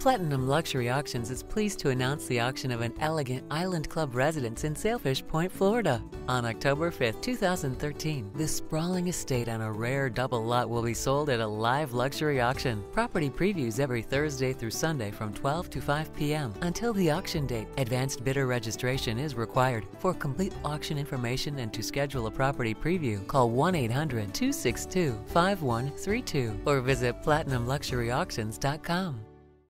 Platinum Luxury Auctions is pleased to announce the auction of an elegant Island Club residence in Sailfish Point, Florida. On October 5, 2013, this sprawling estate on a rare double lot will be sold at a live luxury auction. Property previews every Thursday through Sunday from 12 to 5 p.m. until the auction date. Advanced bidder registration is required. For complete auction information and to schedule a property preview, call 1 800 262 5132 or visit PlatinumLuxuryAuctions.com.